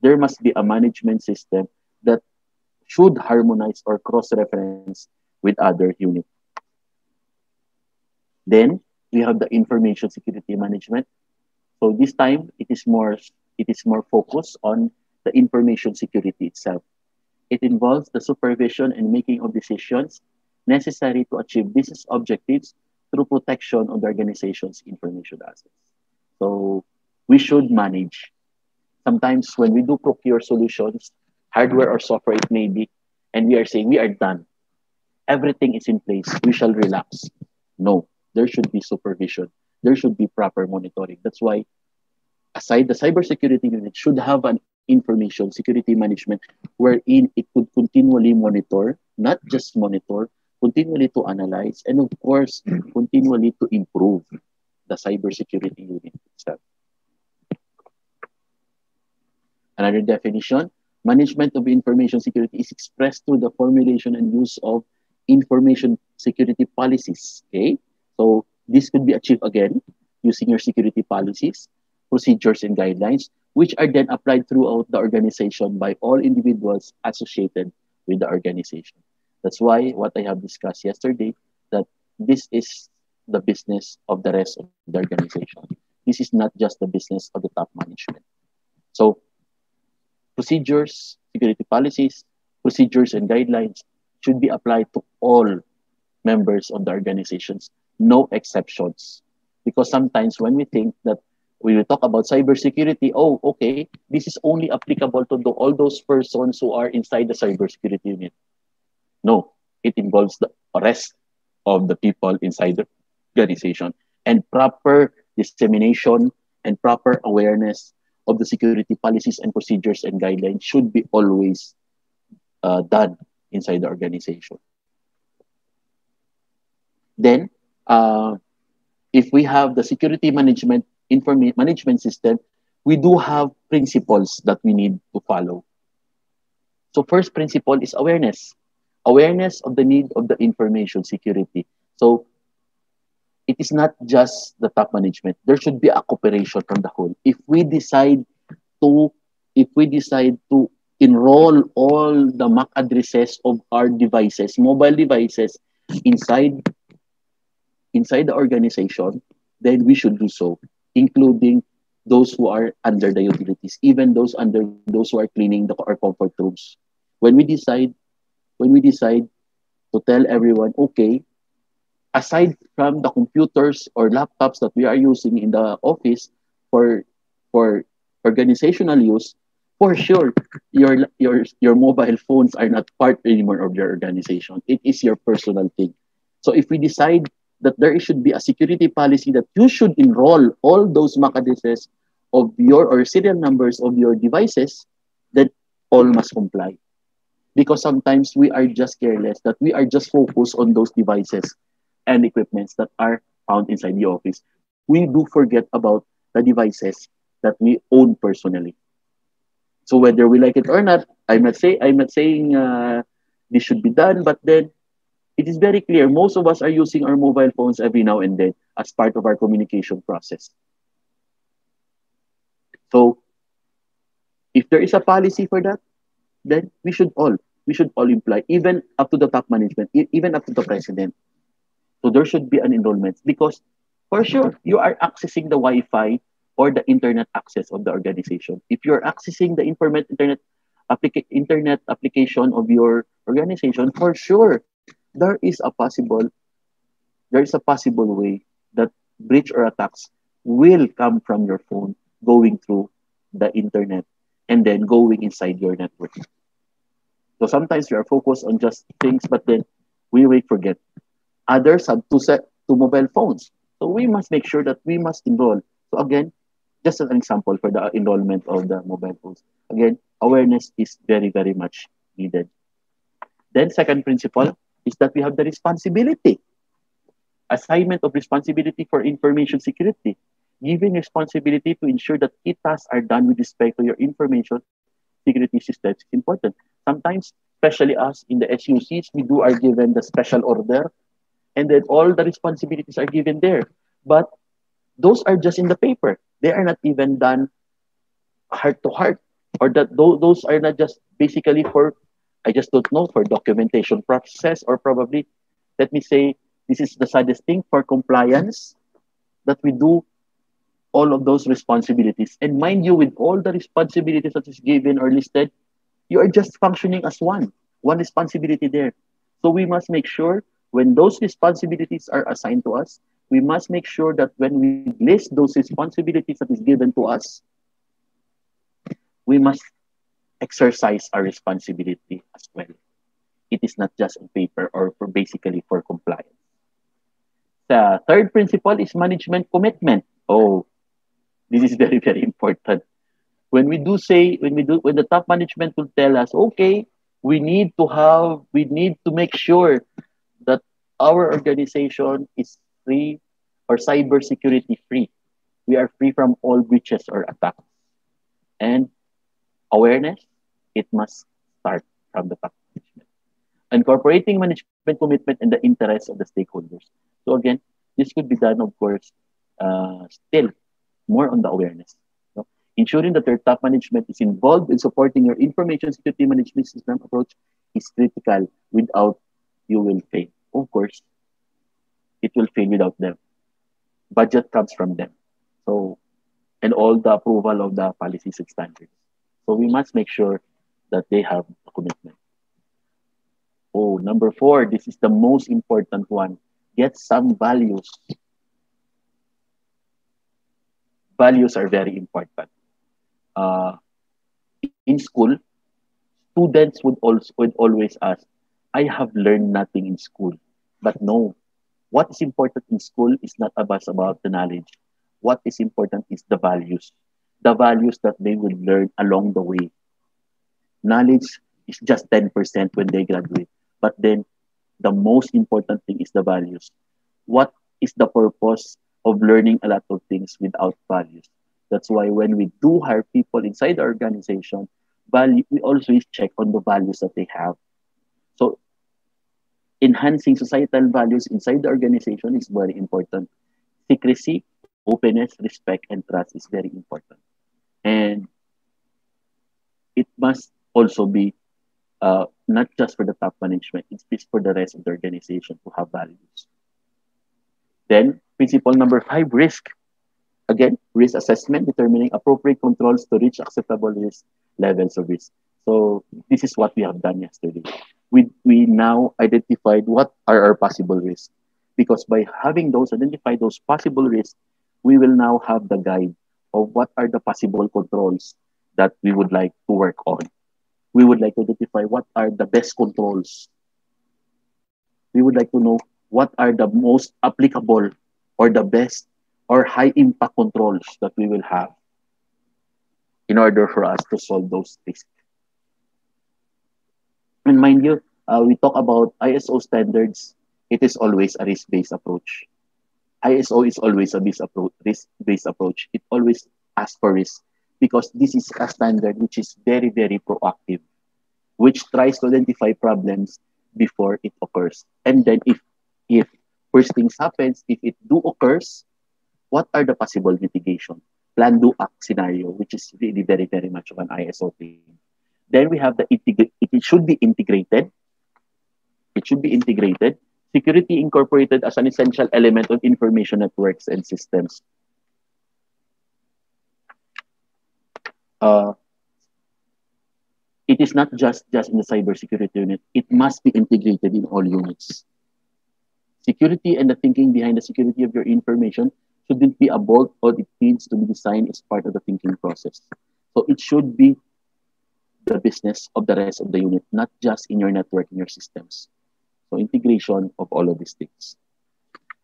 there must be a management system that should harmonize or cross-reference with other units. Then we have the information security management. So this time it is more it is more focused on the information security itself. It involves the supervision and making of decisions necessary to achieve business objectives through protection of the organization's information assets. So we should manage. Sometimes when we do procure solutions, hardware or software it may be, and we are saying we are done. Everything is in place. We shall relax. No, there should be supervision. There should be proper monitoring. That's why, aside the cybersecurity unit should have an information security management wherein it could continually monitor, not just monitor, continually to analyze, and of course, mm-hmm. continually to improve the cybersecurity unit itself. Another definition, management of information security is expressed through the formulation and use of information security policies. Okay, so this could be achieved again using your security policies, procedures, and guidelines, which are then applied throughout the organization by all individuals associated with the organization. That's why what I have discussed yesterday, that this is the business of the rest of the organization. This is not just the business of the top management. So procedures, security policies, procedures and guidelines should be applied to all members of the organizations, no exceptions. Because sometimes when we think that we will talk about cybersecurity, oh, okay, this is only applicable to the, all those persons who are inside the cybersecurity unit. No, it involves the rest of the people inside the organization and proper dissemination and proper awareness of the security policies and procedures and guidelines should be always uh, done inside the organization. Then, uh, if we have the security management information management system, we do have principles that we need to follow. So first principle is awareness awareness of the need of the information security. So it is not just the top management. There should be a cooperation from the whole. If we decide to, if we decide to enroll all the MAC addresses of our devices, mobile devices, inside inside the organization, then we should do so, including those who are under the utilities, even those under those who are cleaning the our comfort rooms. When we decide when we decide to tell everyone, okay, aside from the computers or laptops that we are using in the office for for organizational use, for sure, your your your mobile phones are not part anymore of your organization. It is your personal thing. So if we decide that there should be a security policy that you should enroll all those MAC addresses of your or serial numbers of your devices, then all must comply because sometimes we are just careless that we are just focused on those devices and equipments that are found inside the office. We do forget about the devices that we own personally. So whether we like it or not i'm not say i'm not saying uh, this should be done but then it is very clear. Most of us are using our mobile phones every now and then as part of our communication process. So if there is a policy for that then we should all we should all imply even up to the top management even up to the president so there should be an enrollment because for sure you are accessing the wi-fi or the internet access of the organization if you're accessing the internet internet applica- internet application of your organization for sure there is a possible there is a possible way that breach or attacks will come from your phone going through the internet and then going inside your network. So sometimes we are focused on just things, but then we will forget. Others have two set two mobile phones. So we must make sure that we must enroll. So again, just an example for the enrollment of the mobile phones. Again, awareness is very, very much needed. Then second principle is that we have the responsibility. Assignment of responsibility for information security giving responsibility to ensure that key tasks are done with respect to your information security systems is important. Sometimes, especially us in the SUCs, we do are given the special order, and then all the responsibilities are given there. But those are just in the paper. They are not even done heart to heart. or that those are not just basically for I just don't know for documentation process or probably let me say this is the saddest thing for compliance that we do all of those responsibilities. And mind you, with all the responsibilities that is given or listed, you are just functioning as one, one responsibility there. So we must make sure when those responsibilities are assigned to us, we must make sure that when we list those responsibilities that is given to us, we must exercise our responsibility as well. It is not just on paper or for basically for compliance. The third principle is management commitment. Oh, this is very, very important. When we do say, when we do, when the top management will tell us, okay, we need to have, we need to make sure our organization is free or cybersecurity free. We are free from all breaches or attacks. And awareness, it must start from the top management. Incorporating management commitment in the interests of the stakeholders. So again, this could be done, of course, uh, still more on the awareness. So ensuring that your top management is involved in supporting your information security management system approach is critical. Without, you will fail. Of course, it will fail without them. Budget comes from them. So, and all the approval of the policies and standards. So we must make sure that they have a commitment. Oh, number four, this is the most important one. Get some values values are very important. Uh, in school, students would also would always ask, "I have learned nothing in school." But no, what is important in school is not about about the knowledge. What is important is the values, the values that they will learn along the way. Knowledge is just ten percent when they graduate, but then the most important thing is the values. What is the purpose of learning a lot of things without values. That's why when we do hire people inside the organization, value, we always check on the values that they have. Enhancing societal values inside the organization is very important. Secrecy, openness, respect, and trust is very important. And it must also be uh, not just for the top management, it's for the rest of the organization to have values. Then Principle number five, risk. Again, risk assessment, determining appropriate controls to reach acceptable risk levels of risk. So this is what we have done yesterday. We, we now identified what are our possible risks. Because by having those, identify those possible risks, we will now have the guide of what are the possible controls that we would like to work on. We would like to identify what are the best controls. We would like to know what are the most applicable or the best or high impact controls that we will have in order for us to solve those risks. And mind you, uh, we talk about ISO standards. It is always a risk-based approach. ISO is always a risk-based approach. It always asks for risk because this is a standard which is very, very proactive, which tries to identify problems before it occurs. And then if if worst things happens, if it do occurs, what are the possible mitigation? Plan, do, act scenario, which is really very, very much of an ISO thing. Then we have the integrate, it should be integrated. It should be integrated. Security incorporated as an essential element of information networks and systems. Uh, it is not just, just in the cybersecurity unit. It must be integrated in all units. Security and the thinking behind the security of your information shouldn't be a bolt, or it needs to be designed as part of the thinking process. So it should be the business of the rest of the unit, not just in your network, in your systems. So integration of all of these things.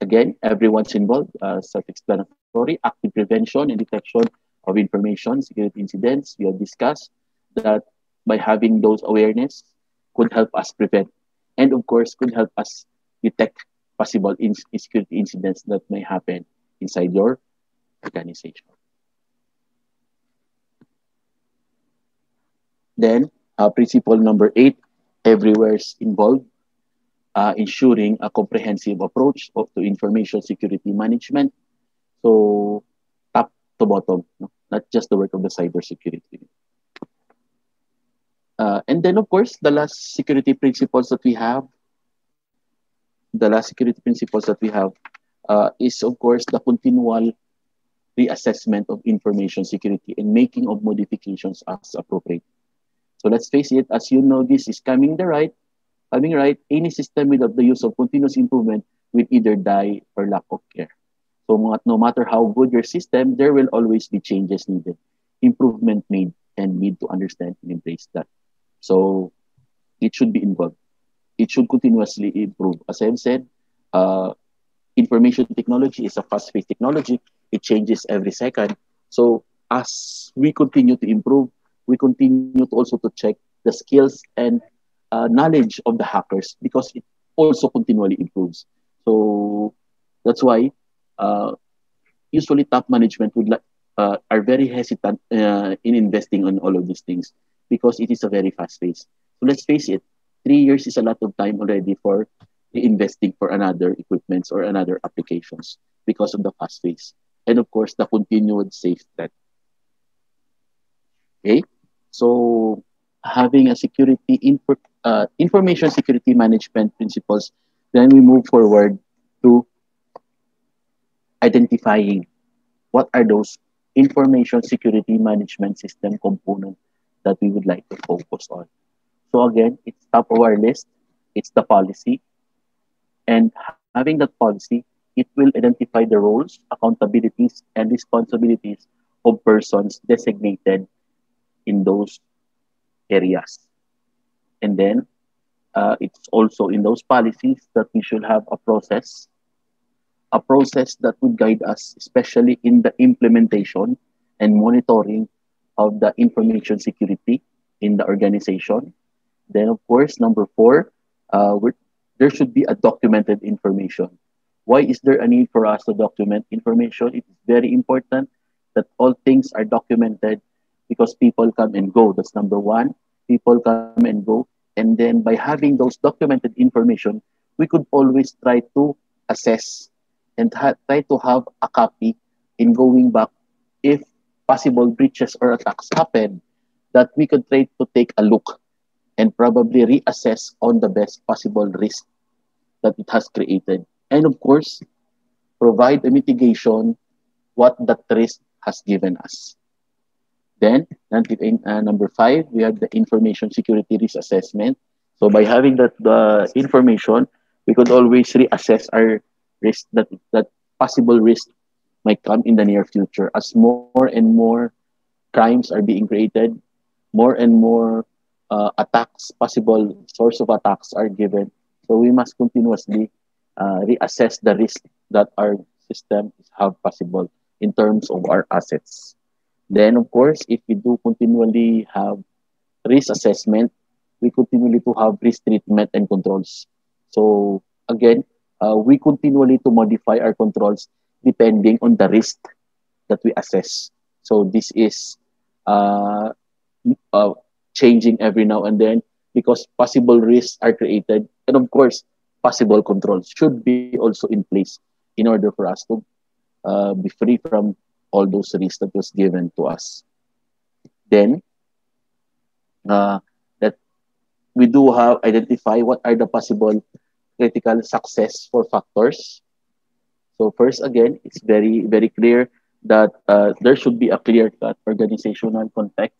Again, everyone's involved, uh, self-explanatory, active prevention and detection of information security incidents. We have discussed that by having those awareness could help us prevent and of course could help us detect possible in security incidents that may happen inside your organization. Then, uh, principle number eight, everywhere is involved, uh, ensuring a comprehensive approach of, to information security management. So, top to bottom, no? not just the work of the cybersecurity. Uh, and then, of course, the last security principles that we have, the last security principles that we have uh, is, of course, the continual reassessment of information security and making of modifications as appropriate. So let's face it, as you know, this is coming the right, coming right, any system without the use of continuous improvement will either die or lack of care. So no matter how good your system, there will always be changes needed, improvement made, and need to understand and embrace that. So it should be involved. It should continuously improve. As I've said, uh, information technology is a fast-paced technology. It changes every second. So as we continue to improve, we continue to also to check the skills and uh, knowledge of the hackers because it also continually improves. So that's why uh, usually top management would like uh, are very hesitant uh, in investing on all of these things because it is a very fast pace. So let's face it, three years is a lot of time already for investing for another equipments or another applications because of the fast pace. And of course, the continued safe threat. Okay, so having a security info, uh, information security management principles, then we move forward to identifying what are those information security management system components that we would like to focus on. So again, it's top of our list. It's the policy. And having that policy, it will identify the roles, accountabilities, and responsibilities of persons designated in those areas. And then uh, it's also in those policies that we should have a process, a process that would guide us, especially in the implementation and monitoring of the information security in the organization. Then, of course, number four, uh, there should be a documented information. Why is there a need for us to document information? It is very important that all things are documented because people come and go. That's number one. People come and go. And then by having those documented information, we could always try to assess and try to have a copy in going back if possible breaches or attacks happen, that we could try to take a look and probably reassess on the best possible risk that it has created. And of course, provide a mitigation what that risk has given us. Then, uh, number five, we have the information security risk assessment. So by having that information, we could always reassess our risk that that possible risk might come in the near future as more and more crimes are being created, more and more uh, attacks, possible source of attacks are given. So we must continuously uh, reassess the risk that our system have possible in terms of our assets. Then, of course, if we do continually have risk assessment, we continually to have risk treatment and controls. So again, uh, we continually to modify our controls depending on the risk that we assess. So this is uh, uh, changing every now and then because possible risks are created. And of course, possible controls should be also in place in order for us to uh, be free from all those risks that was given to us. Then, uh, that we do have identify what are the possible critical success for factors so first, again, it's very, very clear that uh, there should be a clear-cut organizational context